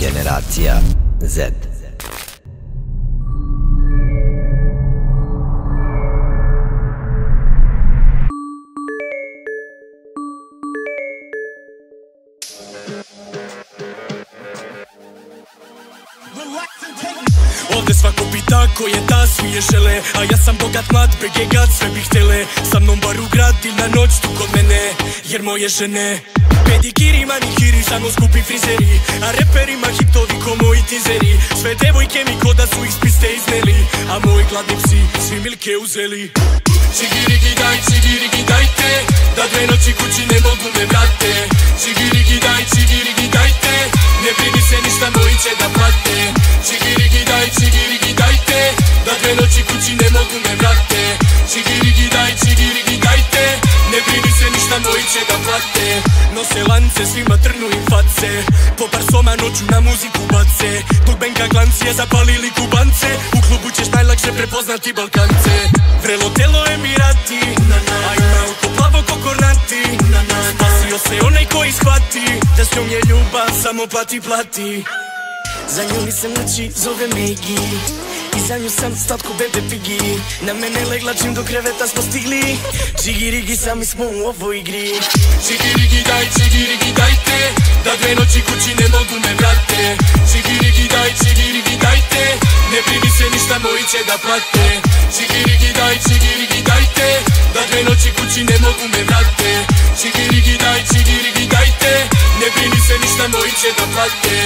Generacija Z. Ovdje svako pita ko je ta, svi žele A ja sam bogat mlad, BG gad, sve bih htjele. Sa mnom bar u grad ili na noć tu kod mene Jer moje žene Pedikiri, manikiri, samo skupi frizeri. A reperima hitovi ko moji tizeri. Sve devojke mi ko da su iz piste izneli. A moji gladni psi svi milke uzeli. Čigirigi daj, čigirigi dajte Da dve noći kući ne mogu me vrate. Čigirigi daj, čigirigi dajte Ne brini se ništa moji će da plate. Čigirigi daj, čigirigi dajte Da dve noći kući ne mogu me vrate. Čigirigi daj, čigirigi dajte Ne brini se ništa moji će da plate Nose lance, svima trnu im face. Po par soma noću na muziku bace. Dok benka glancije zapalili kubance. U klubu ćeš najlakše prepoznati Balkance. Vrelo telo Emirati. A ima oko plavo ko kornati Spasio se onaj koji shvati Da s njom je ljubav samo plati plati. Za nju nisam noći, zove me Igi I za nju sam bebe pigi. Na mene legla čim do kreveta smo stigli. Čigirigi sami smo u ovoj igri. Čigirigi daj, čigirigi dajte Da dve noći kući ne mogu me vrate. Daj, čigirigi dajte Ne brini se ništa moji će da plate. Čigirigi daj, čigirigi dajte Da dve noći kući ne mogu me vrate. Daj, čigirigi dajte Ne brini se ništa moji će da plate